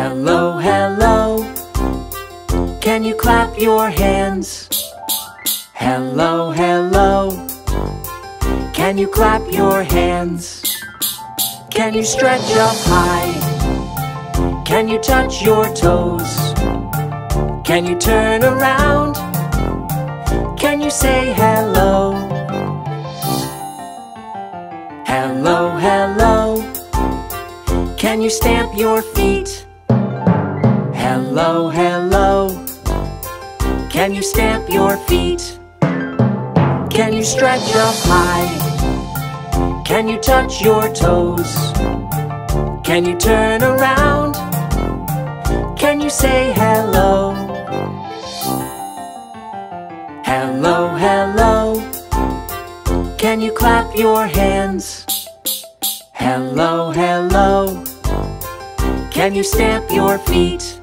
Hello, hello. Can you clap your hands? Hello, hello. Can you clap your hands? Can you stretch up high? Can you touch your toes? Can you turn around? Can you say hello? Hello, hello. Can you stamp your feet? Hello, hello. Can you stamp your feet? Can you stretch up high? Can you touch your toes? Can you turn around? Can you say hello? Hello, hello. Can you clap your hands? Hello, hello. Can you stamp your feet?